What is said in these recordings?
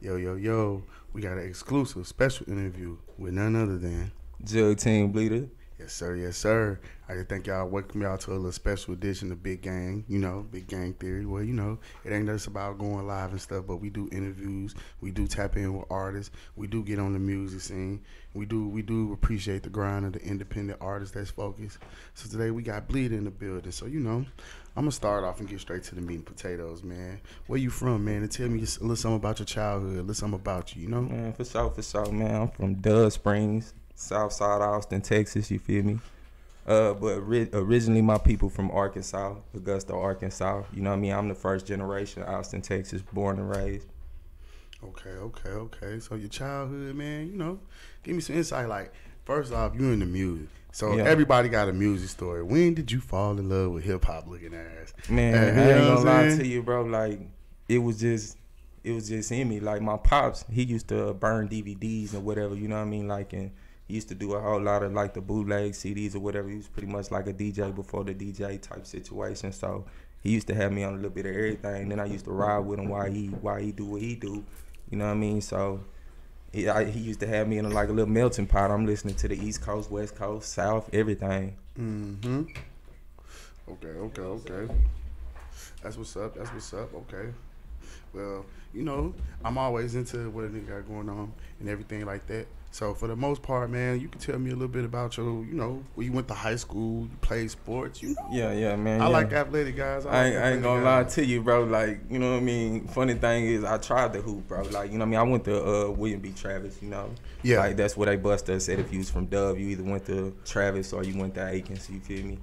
Yo, yo, yo, we got an exclusive special interview with none other than Jug Team Bleeda. Yes, sir, yes, sir. I just thank y'all welcome y'all to a little special edition of Big Gang, you know, Big Gang Theory. Well, you know, it ain't just about going live and stuff, but we do interviews, we do tap in with artists, we do get on the music scene. We do we do appreciate the grind of the independent artists that's focused. So today we got Bleed in the building. So, you know, I'm gonna start off and get straight to the meat and potatoes, man. Where you from, man? And tell me a little something about your childhood, a little something about you, you know? Man, for sure, for sure, man. I'm from Dove Springs, Southside Austin, Texas. You feel me? Uh, but ri- originally my people from Arkansas, Augusta, Arkansas. You know what I mean? I'm the first generation Austin, Texas, born and raised. Okay, okay, okay. So your childhood, man, you know, give me some insight. Like, first off, you in the music. So Yeah. everybody got a music story. When did you fall in love with hip hop looking ass? Man, Uh, I ain't gonna lie to you, bro. Like it was just, it was just in me. Like my pops, he used to burn DVDs and whatever. You know what I mean? Like and he used to do a whole lot of like the bootleg CDs or whatever. He was pretty much like a DJ before the DJ type situation. So he used to have me on a little bit of everything. Then I used to ride with him while he while he do what he do. You know what I mean? So. He, I, he used to have me in like a little melting pot. I'm listening to the East Coast, West Coast, South, everything. Mm-hmm. Okay, okay, okay. That's what's up. That's what's up. Okay. Well, you know, I'm always into what a nigga got going on and everything like that. So for the most part, man, you can tell me a little bit about your, you know, where you went to high school, you played sports, you know. Yeah, yeah, man. I yeah. like athletic guys. I like ain't, I ain't gonna lie to you, bro. Like, you know what I mean? Funny thing is, I tried the hoop, bro. Like, you know what I mean? I went to uh, William B. Travis, you know? Yeah. Like, that's where they bust us. Said if you was from Dove, you either went to Travis or you went to Akins, you feel me?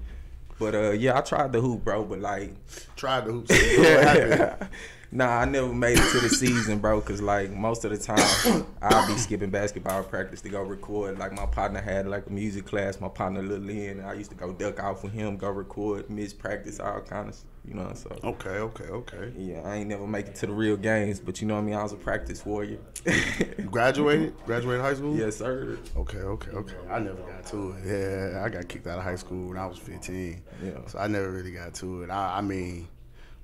But, uh, yeah, I tried the hoop, bro. But, like, Tried the what happened? nah, I never made it to the season, bro. Cause like most of the time, I'll be skipping basketball practice to go record. Like my partner had like a music class. My partner Lil Lynn, and I used to go duck out for him, go record, miss practice, all kind of, you know. So Okay, okay, okay. yeah, I ain't never make it to the real games, but you know what I mean. I was a practice warrior. You graduated? Graduated high school? yes, sir. Okay, okay, okay. I never got to it. Yeah, I got kicked out of high school when I was 15. Yeah. So I never really got to it. I, I mean,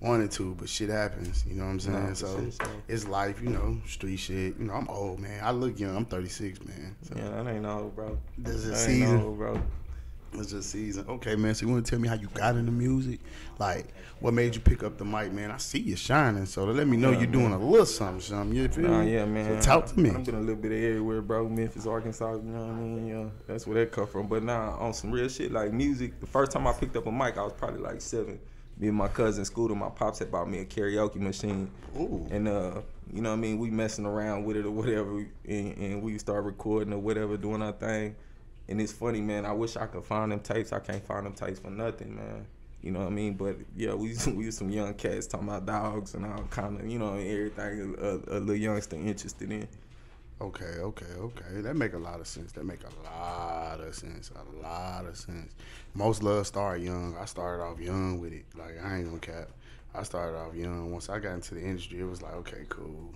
wanted to, but shit happens. You know what I'm saying? Nah, for so so. it's life, you know, street shit. You know, I'm old, man. I look young. I'm 36, man. So Yeah, that ain't no, bro. This is season. no, bro. it's just season. Okay, man. So you want to tell me how you got into music? Like, what made you pick up the mic, man? I see you shining. So let me know Yeah, you're doing a little something, something. You feel Nah, me? yeah, man. So talk to me. I'm been a little bit of everywhere, bro. Memphis, Arkansas, you know what I mean? Yeah, that's where that come from. But now on some real shit like music, the first time I picked up a mic, I was probably like seven. Me and my cousin Scooter, my pops had bought me a karaoke machine. Ooh. And uh, you know what I mean, we messing around with it or whatever, and, and we start recording or whatever, doing our thing. And it's funny, man. I wish I could find them tapes. I can't find them tapes for nothing, man. You know what I mean? But yeah, we we some young cats talking about dogs and all kind of, you know, everything a, a, a little youngster interested in. Okay, okay, okay. That make a lot of sense. That make a lot of sense. A lot of sense. Most love start young. I started off young with it. Like I ain't gonna cap. I started off young. Once I got into the industry, it was like, okay, cool.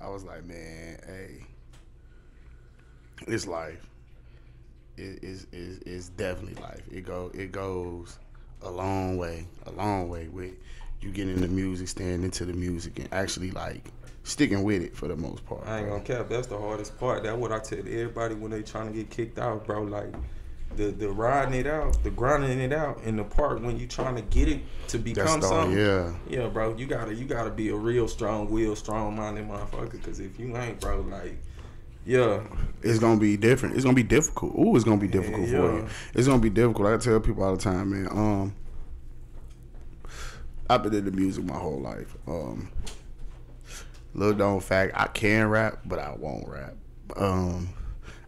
I was like, man, hey, it's life. It is is is definitely life. It go it goes a long way, a long way with you getting into music, staying into the music, and actually like sticking with it for the most part. I ain't gonna cap. That's the hardest part. That's what I tell everybody when they trying to get kicked out, bro. Like the the riding it out, the grinding it out, and the part when you trying to get it to become the something. yeah. Yeah, bro, you gotta you gotta be a real strong will, strong minded motherfucker. Cause if you ain't, bro, like, yeah, It's gonna be different. It's gonna be difficult. Ooh, it's gonna be difficult Yeah, for yeah. you. It's gonna be difficult. I tell people all the time, man. Um, I've been into music my whole life. Um, little known fact, I can rap, but I won't rap. Um,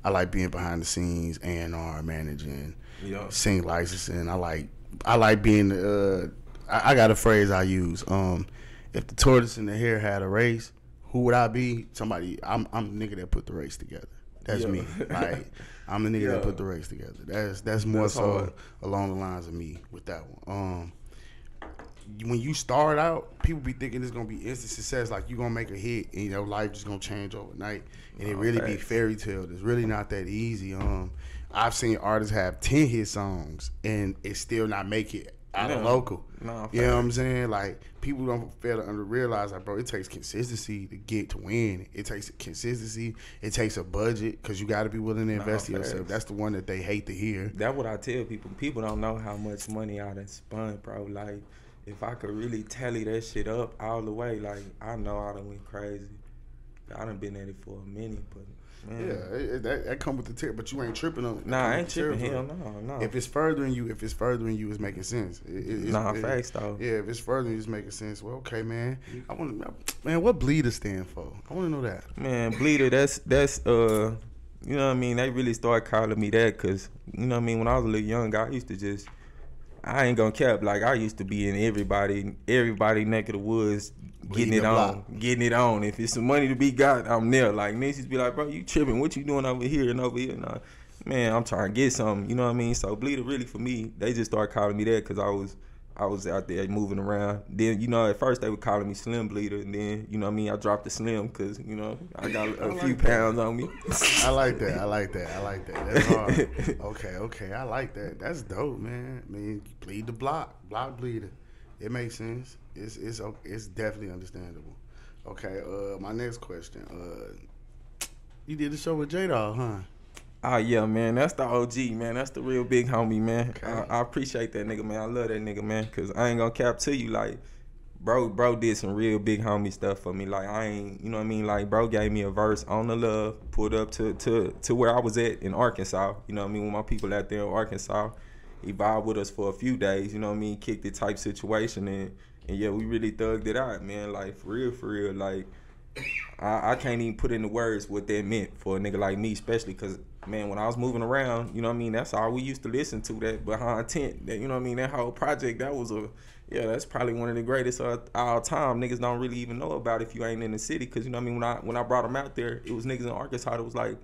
I like being behind the scenes, A and R, managing, yeah, sync licensing. I like I like being. Uh, I, I got a phrase I use. Um, if the tortoise and the hare had a race, who would I be? Somebody. I'm I'm the nigga that put the race together. That's Yeah. me. Like I'm the nigga that put the race together. That's that's more That's so hard. along the lines of me with that one. Um, when you start out, people be thinking it's gonna be instant success, like you gonna make a hit and your life just gonna change overnight, and it Oh, really be fairy tale. It's really not that easy. Um, I've seen artists have ten hit songs and it still not make it out of local. Nah, you know what I'm saying? Like people don't fail to under realize, like, bro, it takes consistency to get to win. It takes consistency. It takes a budget because you got to be willing to invest in yourself. That's the one that they hate to hear. That's what I tell people. People don't know how much money I done spun, bro. Like, if I could really tally that shit up all the way, like, I know I done went crazy. I done been at it for a minute, but man. Yeah, it, it- that, that come with the tip, but you ain't tripping on Nah, I ain't tripping. Hell no, no. If it's furthering you, if it's furthering you, it's making sense. It, it, it's- nah, facts though. Yeah, if it's furthering you, it's making sense. Well, okay, man. I want to, man. What Bleeda stand for? I want to know that. Man, Bleeda, that's that's uh, you know what I mean. They really started calling me that because you know what I mean. When I was a little young, I used to just, I ain't gonna cap. Like I used to be in everybody, everybody neck of the woods, getting it on, block. getting it on. If it's some money to be got, I'm there. Like niggas be like, bro, you tripping? What you doing over here and over here? Nah, man, I'm trying to get something. You know what I mean? So Bleeda, really for me, they just started calling me that because I was. I was out there moving around. Then you know, at first they were calling me Slim Bleeda, and then you know what I mean. I dropped the Slim because you know I got a I few that. pounds on me. I like that. I like that. I like that. That's hard. okay, okay. I like that. That's dope, man. I mean, bleed the block, block bleeder. It makes sense. It's it's it's definitely understandable. Okay. Uh, my next question. Uh, you did the show with J Dawg, huh? Oh yeah, man, that's the OG, man. That's the real big homie, man. Okay. I, I appreciate that nigga, man. I love that nigga, man. Cause I ain't gonna cap to you, like, bro, bro did some real big homie stuff for me. Like I ain't, you know what I mean? Like, bro gave me a verse on the love, pulled up to to to where I was at in Arkansas. You know what I mean? With my people out there in Arkansas, he vibed with us for a few days. You know what I mean? Kicked it type situation, and and yeah, we really thugged it out, man. Like for real, for real, like. I, I can't even put into words what that meant for a nigga like me, especially because man, when I was moving around, you know what I mean. That's all we used to listen to. That Behind Tint, that you know what I mean. That whole project, that was a yeah, that's probably one of the greatest of all time. Niggas don't really even know about if you ain't in the city, because you know what I mean. When I when I brought them out there, it was niggas in Arkansas that was like.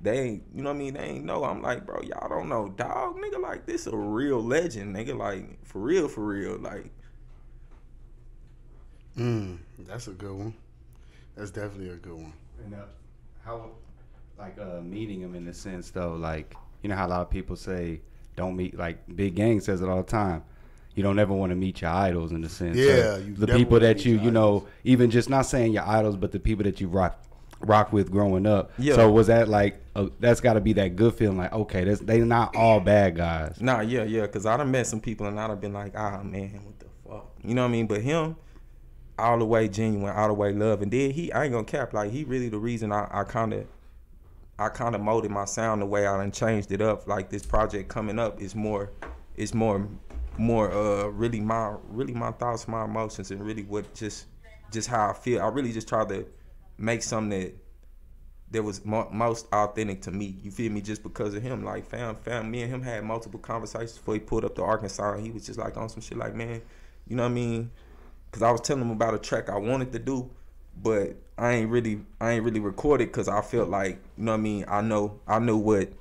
They ain't, you know what I mean? They ain't know. I'm like, bro, y'all don't know, dog, nigga. Like this, a real legend, nigga. Like for real, for real. Like Mm, that's a good one. That's definitely a good one. And uh, how, like, uh, meeting him in the sense though, like, you know how a lot of people say, don't meet, like, Big Gang says it all the time. You don't ever want to meet your idols in the sense. Yeah, you the people that you, you know, even just not saying your idols, but the people that you rock, rock with growing up. Yeah. So was that like, a, that's got to be that good feeling, like, okay, that's, they not all bad guys. Nah, yeah, yeah, cause I done met some people and I'd have been like, ah man, what the fuck, you know what I mean? But him, all the way genuine, all the way love, and then he, I ain't gonna cap, like he really the reason I, I kind of, I kind of molded my sound the way I done changed it up. Like this project coming up is more, is more, more uh really my really my thoughts, my emotions, and really what just, just how I feel. I really just try to make something that that was mo- most authentic to me. You feel me? Just because of him, like fam, fam, me and him had multiple conversations before he pulled up to Arkansas. He was just like on some shit, like man, you know what I mean? Because I was telling him about a track I wanted to do, but I ain't really, I ain't really recorded because I felt like, you know what I mean? I know, I knew what,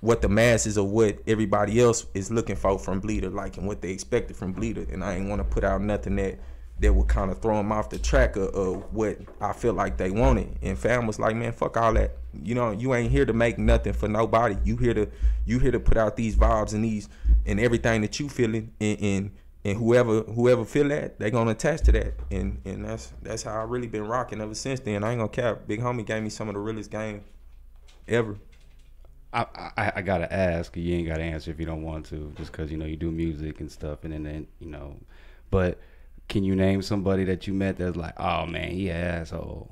what the masses or what everybody else is looking for from Bleeda, like and what they expected from Bleeda, and I ain't want to put out nothing that that would kind of throw them off the track of, of what I feel like they wanted. And fam was like, man, fuck all that. You know, you ain't here to make nothing for nobody. You here to you here to put out these vibes and these and everything that you feeling and and, and whoever whoever feel that, they gonna attach to that. And and that's that's how I really been rocking ever since then. I ain't gonna cap. Big homie gave me some of the realest game ever. I, I I gotta ask. You ain't gotta answer if you don't want to, just because you know you do music and stuff, and then, then you know. But can you name somebody that you met that's like, oh man, he asshole?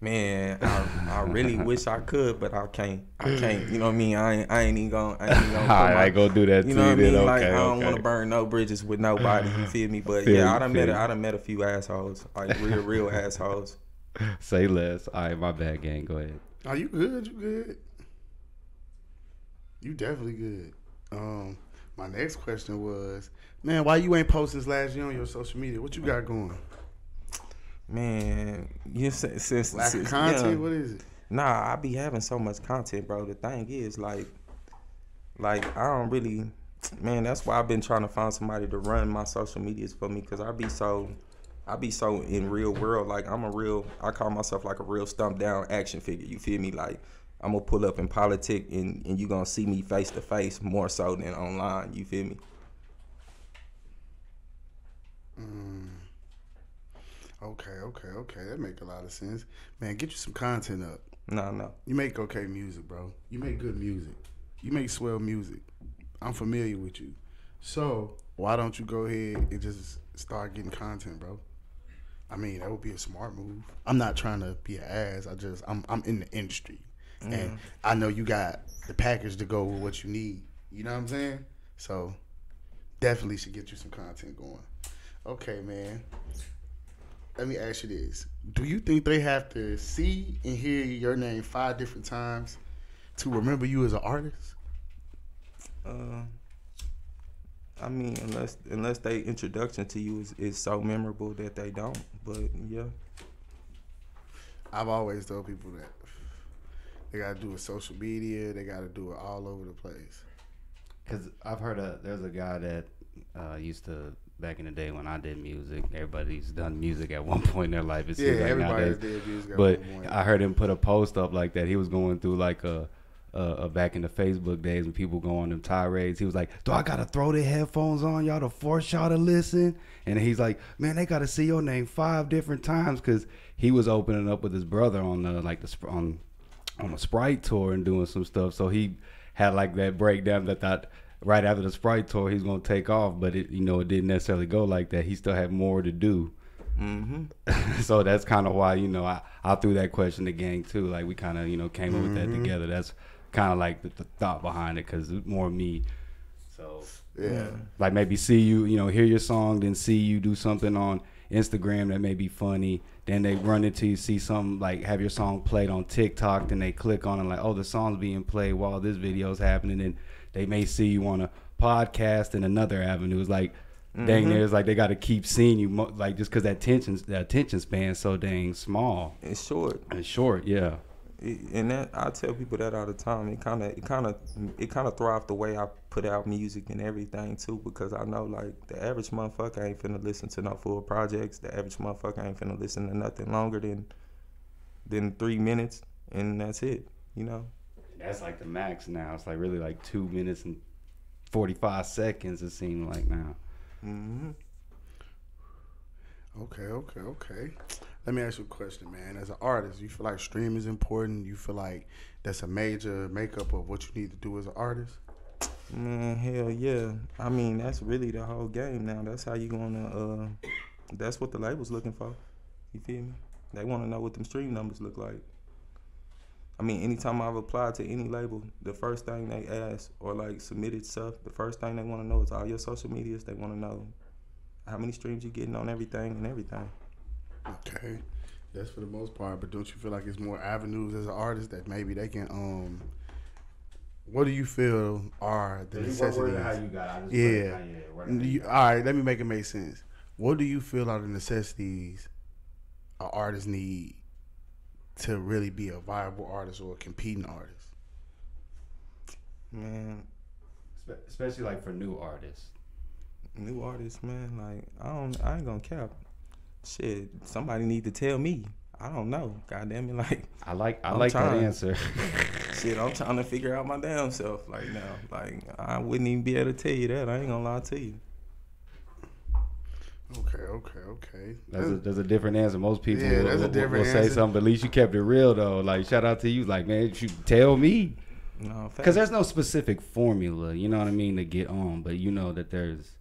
Man, I, I really wish I could, but I can't. I can't. You know what I mean? I ain't, I ain't even gonna. I ain't even gonna. put I my- do that You know what I mean? then. like Okay, I don't okay. want to burn no bridges with nobody. You feel me? But Feel yeah, you, I done feel met. A, you. I done met a few assholes, like real, real assholes. Say less. All right, my bad, gang. Go ahead. Are you good? You good? You definitely good. Um, my next question was, man, why you ain't posting this last year on your social media? What you got going? Man, you since since, Lack of since content? young- What is it? Nah, I be having so much content, bro. The thing is, like, like I don't really, man. That's why I've been trying to find somebody to run my social medias for me, cause I be so, I be so in real world. Like I'm a real, I call myself like a real stump down action figure. You feel me? Like I'm gonna pull up in politic, and and you gonna see me face to face more so than online. You feel me? Mm. Okay, okay, okay. That make a lot of sense. Man, get you some content up. No, no. You make okay music, bro. You make good music. You make swell music. I'm familiar with you. So why don't you go ahead and just start getting content, bro? I mean, that would be a smart move. I'm not trying to be an ass. I just I'm I'm in the industry, and mm-hmm. I know you got the package to go with what you need. You know what I'm saying? So definitely should get you some content going. Okay, man. Let me ask you this: Do you think they have to see and hear your name five different times to remember you as an artist? Uh, I mean, unless unless they introduction to you is, is so memorable that they don't. But yeah, I've always told people that they got to do it social media. They got to do it all over the place. Cause I've heard a there's a guy that uh, used to back in the day when I did music. Everybody's done music at one point in their life. It Yeah, like everybody nowadays. did music. at But one point. I heard him put a post up like that. He was going through like a, a, a back in the Facebook days when people go on them tirades. He was like, "Do I gotta throw the headphones on y'all to force y'all to listen?" And he's like, "Man, they gotta see your name five different times because he was opening up with his brother on the like the on on a Sprite tour and doing some stuff. So he had like that breakdown that thought right after the Sprite tour he's gonna take off, but it you know it didn't necessarily go like that. He still had more to do. mm-hmm. so that's kind of why you know I, I threw that question to gang too. Like we kind of you know came up with that together. That's kind of like the, the thought behind it because more me. So yeah. like maybe see you you know hear your song, then see you do something on Instagram that may be funny. Then they run into you, see some like have your song played on TikTok. Then they click on it like oh the song's being played while this video's happening. And they may see you on a podcast in another avenue. It's like dang, mm-hmm. there's like they got to keep seeing you mo- like just because that attention the attention span so dang small it's short. It's short. Yeah. It, and that I tell people that all the time. It kind of, it kind of, it kind of thrive the way I put out music and everything too, because I know like the average motherfucker ain't finna listen to no full projects. The average motherfucker ain't finna listen to nothing longer than than three minutes, and that's it. You know. That's like the max now. It's like really like two minutes and forty five seconds. It seems like now. Mm-hmm. Okay, okay, okay. Let me ask you a question, man. As an artist, you feel like stream is important? You feel like that's a major makeup of what you need to do as an artist? Man, hell yeah. I mean, that's really the whole game now. That's how you gonna. Uh, that's what the label's looking for. You feel me? They want to know what them stream numbers look like. I mean, anytime I've applied to any label, the first thing they ask or like submitted stuff, the first thing they want to know is all your social medias. They want to know how many streams you getting on everything and everything. Okay, that's for the most part. But don't you feel like it's more avenues as an artist that maybe they can? um What do you feel are the necessities? Yeah. You- all right, let me make it make sense. What do you feel are the necessities an artist need to really be a viable artist or a competing artist? Man, Especially like for new artists. new artists, man. Like I don't, I ain't gonna cap. Shit, somebody need to tell me. I don't know. God damn it, like I like I I'm like trying. that answer. shit. I'm trying to figure out my damn self. Like now, like I wouldn't even be able to tell you that. I ain't gonna lie to you. Okay, okay, okay. That's a, that's a different answer. Most people Yeah, will, that's a will- different will say answer. something, but at least you kept it real though. Like shout out to you. Like man, you tell me No, because there's no specific formula. You know what I mean to get on, but you know that there's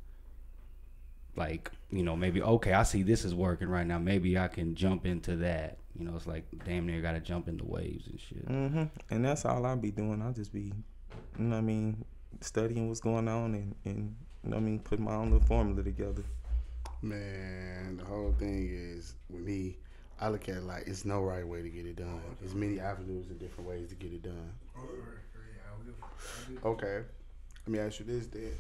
like you know maybe okay I see this is working right now. Maybe I can jump into that. You know it's like damn near got to jump into waves and shit. hmm And that's all i'll be doing. i'll just be, you know what I mean, studying what's going on and and you know what I mean, put my own little formula together. Man, the whole thing is with me. I look at it like it's no right way to get it done. There's many avenues and different ways to get it done. Okay, let me ask you this then.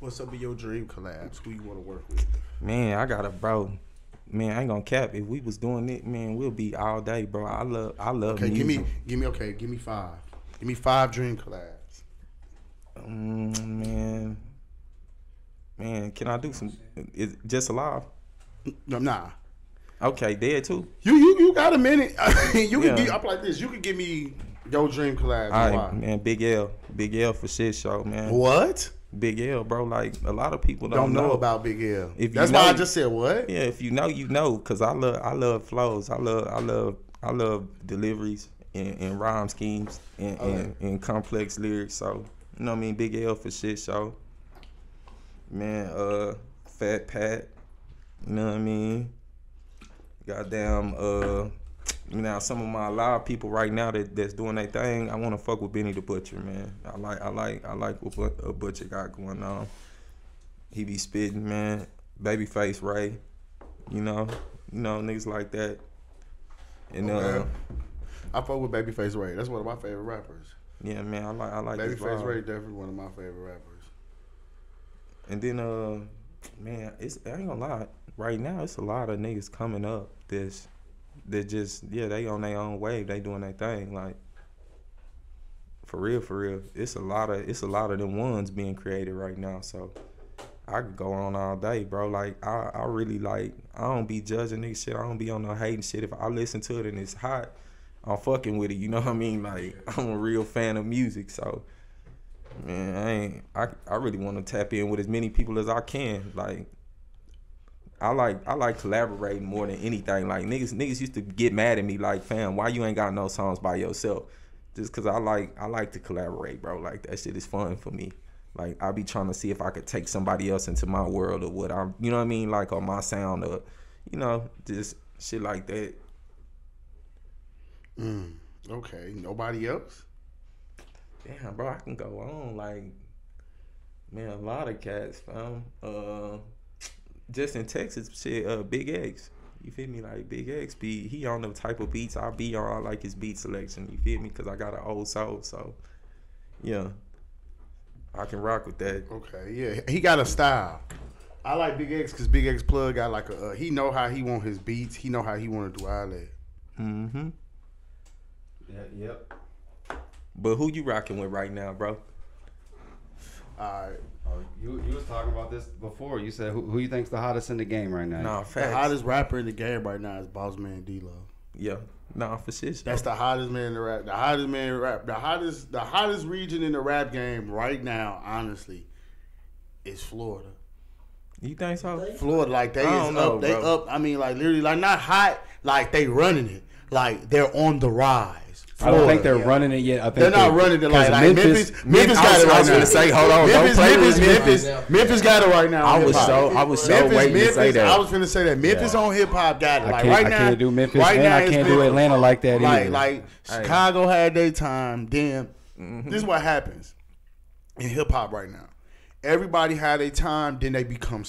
What's up with your dream collabs? Who you want to work with? Man, I got a bro. Man, I ain't gonna cap. If we was doing it, man, we'll be all day, bro. I love, I love Okay, music. give me, give me. Okay, give me five. Give me five dream collabs. Mm, man, man, can I do some? Is just alive? No, nah. Okay, dead too. You, you, you got a minute. you Yeah. can get up like this. You can give me your dream collab. All right, man. Big L, Big L for shit show, man. What? Big L, bro. Like a lot of people Don't don't, know about Big L. If That's why I just said what? Yeah, if you know, you know. Cause I love, I love flows. I love, I love, I love deliveries and, and rhyme schemes and, and, and complex lyrics. So you know what I mean. Big L for shit show. Man, uh, Fat Pat. You know what I mean. Goddamn, uh, you know some of my live people right now that, that's doing their thing. I want to fuck with Benny the Butcher, man. I like, I like, I like what Bu- uh, Butcher got going on. He be spitting, man. Babyface Ray, you know, you know niggas like that. And uh, I fuck with Babyface Ray. That's one of my favorite rappers. yeah, man, I like, I like Babyface. Ray definitely one of my favorite rappers. And then, uh, man, it's I ain't gonna lie. Right now, it's a lot of niggas coming up. This, that just yeah, they on their own wave. They doing their thing. Like for real, for real. It's a lot of it's a lot of them ones being created right now. So I could go on all day, bro. Like I, I really like. I don't be judging nigga shit. I don't be on no hating shit. If I listen to it and it's hot, I'm fucking with it. You know what I mean? Like I'm a real fan of music. So man, I ain't. I I really want to tap in with as many people as I can. Like I like I like collaborating more than anything. Like niggas niggas used to get mad at me like, fam, why you ain't got no songs by yourself? Just cause I like I like to collaborate, bro. Like that shit is fun for me. Like I be trying to see if I could take somebody else into my world or what I'm you know what I mean, like on my sound or you know, just shit like that. Mm, okay. Nobody else? Damn, bro, I can go on like man, a lot of cats, fam. Uh, just in Texas, shit, uh, Big X. You feel me? Like Big X be he on the type of beats I be on. I like his beat selection. You feel me? Cause I got an old soul, so yeah, I can rock with that. Okay, yeah, he got a style. I like Big X because Big X Plug got like a. Uh, he know how he want his beats. He know how he want to do all that. Mm-hmm. Yeah, yep. But who you rocking with right now, bro? All right, Oh, you you was talking about this before. You said who, who you think's the hottest in the game right now? Nah, the hottest rapper in the game right now is BossMan Dlow. Yeah, nah, for shit. That's the hottest man in the rap. The hottest man in rap. The hottest. The hottest region in the rap game right now, honestly, is Florida. you think so? Florida, like they I is don't know, up. They bro. up. I mean, like literally, like not hot. Like they running it. Like they're on the rise. I don't think they're running it yet. I think They're not running it like, 'cause like Memphis. Memphis, I got was- it I right was now. gonna say, hold on, don't play Memphis, with Memphis, Memphis. Memphis got it right now. I was hip-hop. so I was so Memphis, waiting Memphis, to say that. I was finna say that Memphis on hip hop got it. I Like can't, right I now, can't do Memphis right and now I can't do Atlanta like that Like either. like Chicago had their time. Then mm-hmm. this is what happens in hip hop right now. Everybody had a time, then they become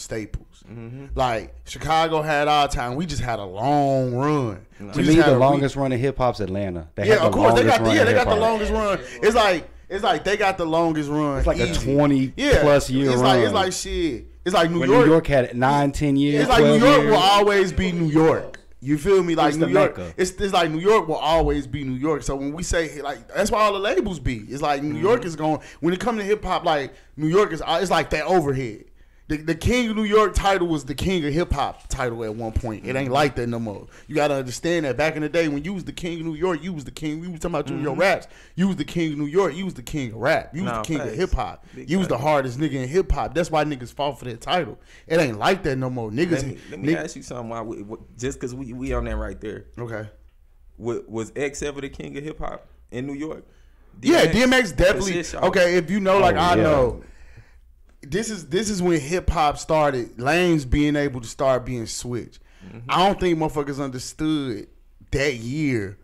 staples. Like Chicago had our time. We just had a long run. To me, the we- longest run in hip hop's Atlanta. They yeah, of course they got. The, run yeah, they got the longest run. It's like it's like they got the longest run. It's like a easy. 20 plus year It's like it's like shit. It's like New When York. New York had nine, ten years. It's like New York years. will always be New York. You feel me? Like It's New York. Mecca. It's, it's like New York will always be New York. So when we say like that's why all the labels be. It's like New Mm-hmm. York is going. When it comes to hip hop, like New York is. It's like that overhead. The, the King of New York title was the King of Hip Hop title at one point. It Mm-hmm. ain't like that no more. You gotta understand that back in the day when you was the King of New York, you was the king. We was talking about you your raps. You was the King of New York. You was the king of rap. You was Mm-hmm. The king of hip hop. You was the hardest nigga in hip hop. That's why niggas fought for that title. It ain't like that no more. Niggas. Let me, let me nigg- ask you something. Why we, just because we we on that right there, Okay. was, was X ever the king of hip hop in New York? Yeah, DMX definitely. That's it, y'all. Okay, if you know, like Oh, I yeah. know, this is this is when hip hop started. Lanes being able to start being switched. Mm-hmm. I don't think motherfuckers understood that year.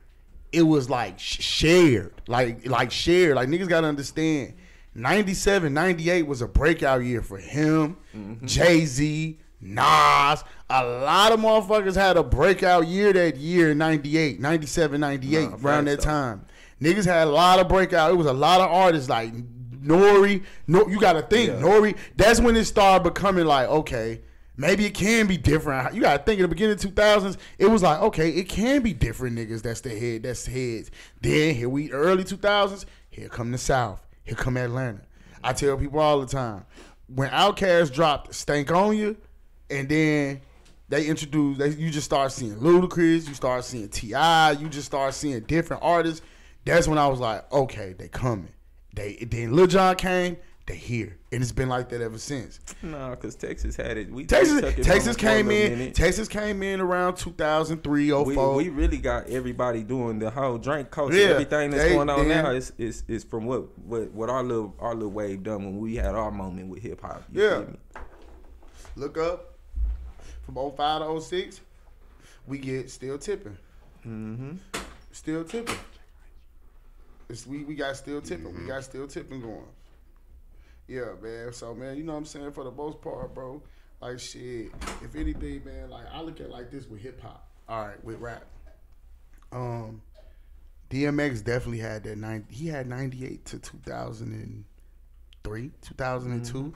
It was like shared, like like shared. Like niggas gotta understand. 97, 98 was a breakout year for him, mm-hmm. Jay Z, Nas. A lot of motherfuckers had a breakout year that year, 98, 97, 98, Nah, around that though. time. Niggas had a lot of breakout. It was a lot of artists like Nori. No, you got to think Yeah. Nori. That's when it started becoming like, okay, maybe it can be different. You got to think in the beginning of two thousands, it was like, okay, it can be different niggas. That's the head. That's the heads. Then here we early two thousands. Here come the South. Here come Atlanta. I tell people all the time when Outkast dropped "Stankonia," and then they introduced, they, you just start seeing Ludacris, you start seeing T.I., you just start seeing different artists. That's when I was like, okay, they coming. They then Lil Jon came. they here, and it's been like that ever since. Nah, cause Texas had it. We Texas, it Texas from 'em for a came in. Texas came in around 2003, we, 04. we really got everybody doing the whole drink culture. Yeah, Everything that's they- going on now is, is is from what, what what our little our little wave done when we had our moment with hip hop. Yeah. Look up from 05 to 06, we get still tipping. Mm-hmm. Still tipping. It's, we, we got still tipping. We got still tipping going. Yeah, man. So, man, you know what I'm saying? For the most part, bro, like, shit, if anything, man, like, I look at it like this with hip hop. All right, with rap. Um, DMX definitely had that 90, he had 98 to 2003, 2002.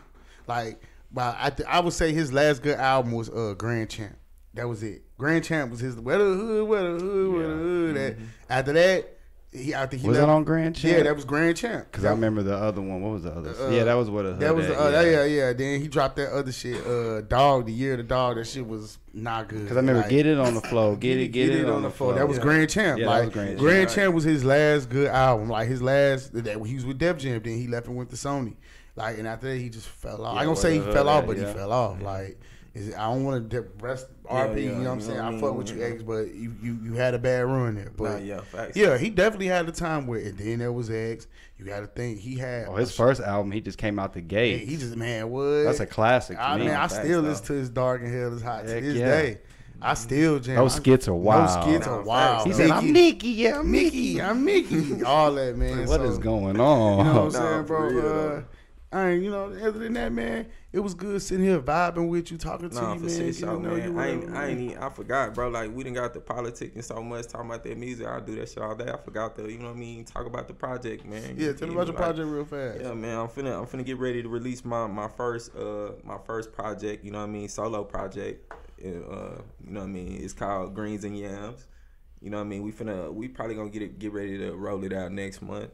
Like, but I, th- I would say his last good album was uh Grand Champ. That was it. Grand Champ was his where the hood, where the hood, where the hood. At. After that, he after he Was that on Grand Champ? Yeah, that was Grand Champ. Because I remember the other one. What was the other? Uh, yeah, that was what a That was the, yeah. uh, yeah, yeah. Then he dropped that other shit, uh, Dog, the year of the dog. That shit was not good. Because I remember Like, Get It on the Flow. Get, It, Get, It, on the Flow. That was Yeah. Grand Champ. Yeah, that like was Grand Grand, Champ. Champ was his last good album. Like his last that he was with Def Jam. Then he left and went to Sony. Like and after that he just fell off. Yeah, I don't say he fell uh, off, but yeah. he fell off. Like is it, I don't want to rest RP. yeah, you know what I'm saying? know what I I fuck with you, Yeah. X, but you, you you had a bad run there. But Nah, yeah, facts. yeah, he definitely had a time where. And then there was X. You got to think he had. Oh, his first album, he just came out the Yeah, gate. he just man what? That's a classic to I me. mean, I Facts, still though. listen to his Dark and Hell is Hot to this yeah. day. I still jam. Those skits are wild. Those skits are wild. he facts. said, "I'm Nicky, yeah, I'm Mickey, Nicky." I'm Mickey. All that man. What so, is going on? You know on? what I'm Nah, saying, for real, bro? I ain't, you know, other than that, man, it was good sitting here vibing with you, talking to Nah, you, for man. shit, getting show, to know you, man. I ain't, I ain't, even, I forgot, bro. Like we didn't got the politics and so much, talking about that music. I do that shit all day. I forgot the, you know what I mean? Talk about the project, man. Yeah, You tell me about your Like, project real fast. Yeah, man, I'm finna I'm finna get ready to release my my first uh my first project, you know what I mean, solo project. Uh, you know what I mean? It's called Greens and Yams. You know what I mean? We finna we probably gonna get it get ready to roll it out next month.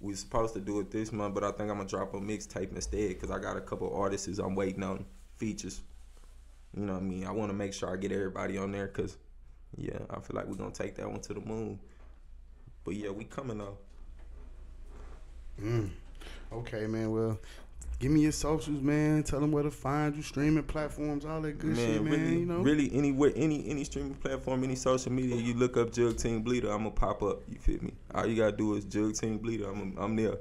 We supposed to do it this month, but I think I'm gonna drop a mixtape instead because I got a couple artists I'm waiting on features. You know what I mean? I want to make sure I get everybody on there because, yeah, I feel like we're gonna take that one to the moon. But yeah, we coming though. Mm. Okay, man. Well, give me your socials, man. Tell them where to find you, streaming platforms, all that good shit, man. really, you know, really, anywhere, any any streaming platform, any social media, you look up Jug Team Bleeda, I'm gonna pop up. You feel me? All you gotta do is Jug Team Bleeda. I'm I'm there,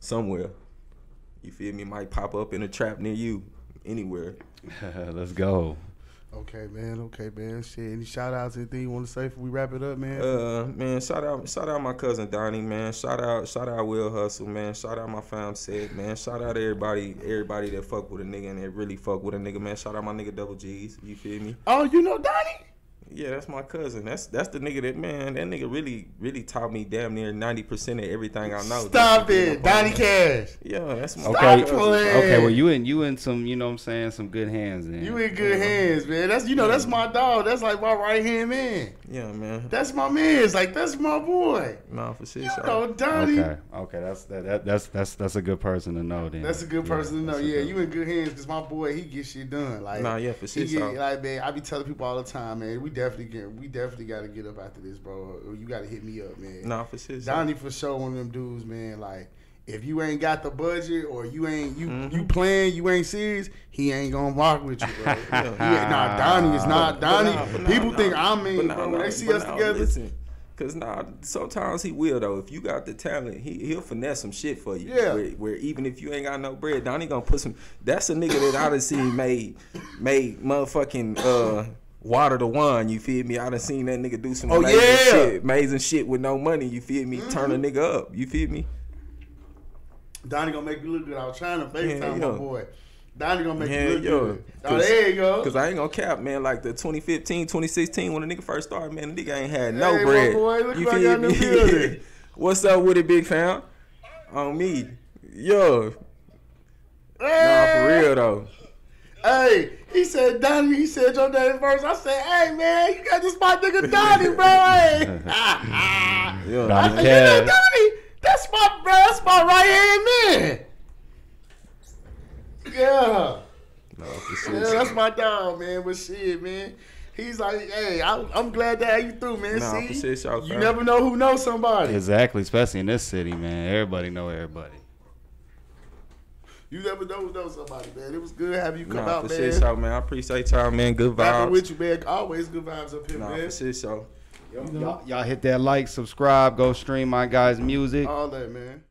somewhere. You feel me? Might pop up in a trap near you, anywhere. Let's go. Okay, man. Okay, man. Shit. Any shout outs, anything you want to say before we wrap it up, man? Uh, man, shout out, shout out my cousin Donnie, man. Shout out, shout out Will Hustle, man. Shout out my fam set, man. Shout out everybody, everybody that fuck with a nigga and that really fuck with a nigga, man. Shout out my nigga Double G's. You feel me? oh, you know Donnie? Yeah, that's my cousin. That's that's the nigga that man. That nigga really really taught me damn near ninety percent of everything I know. Stop it, up Donnie. Cash. Yeah, that's my Okay. cousin. Okay, well you in you in some you know what I'm saying some good hands then. You in good uh-huh. hands, man. That's you know that's my dog. That's like my right hand man. Yeah, man. That's my man. It's like that's my boy. Nah, for shit. You know. Donnie. Okay, okay, that's that, that that's that's that's a good person to know then. That's a good Yeah, person to know. Yeah, you in good hands because my boy he gets shit done. Like Nah, yeah, for he shit. get, so. like man, I be telling people all the time, man. We definitely get we definitely got to get up after this, bro. You got to hit me up, man. Nah, for so. Donnie for sure one of them dudes, man. Like if you ain't got the budget or you ain't you Mhm. you playing, you ain't serious, he ain't gonna rock with you, bro. He nah, Donnie is not But Donnie. nah, but nah, people nah. think I But mean, nah, bro. When they see us nah, together, Listen, Cause nah, sometimes he will though. If you got the talent, he he'll finesse some shit for you. Yeah. Where, where even if you ain't got no bread, Donnie gonna put some. That's a nigga that I done seen made made motherfucking uh water the wine. You feel me? I done seen that nigga do some Oh, amazing yeah. shit, amazing shit with no money. You feel me? Turn a mm-hmm. nigga up. You feel me? Donnie gonna make you look good. I was trying to FaceTime Yeah, my yo. boy. Donnie gonna make Yeah, you look yo. good. Oh, there you go. Cause I ain't gonna cap, man. Like the 2015, 2016, when the nigga first started, man, the nigga ain't had no Hey, my bread. boy, look you feel me? What's up with it, big fam? On me, yo. Nah, for real though. Hey, he said Donnie. He said your name first. I said, hey man, you got this my nigga Donnie, bro. Hey. Yeah. Donnie I said, you know Donnie. That's my bro. That's my right hand man. Yeah, No, yeah, that's my dog, man. But shit, man. He's like, hey, I, I'm glad to have you through, man. Nah, See, for sure, shout you never know who knows somebody. Exactly, especially in this city, man. Everybody know everybody. You never know know somebody, man. It was good having you come Nah, out, for man. shit, so man. I appreciate y'all, man. Good Rapping vibes. with you, man. Always good vibes up here, Nah, man. for shit, so. Y'all, y'all hit that like, subscribe, go stream my guy's music. All that, man.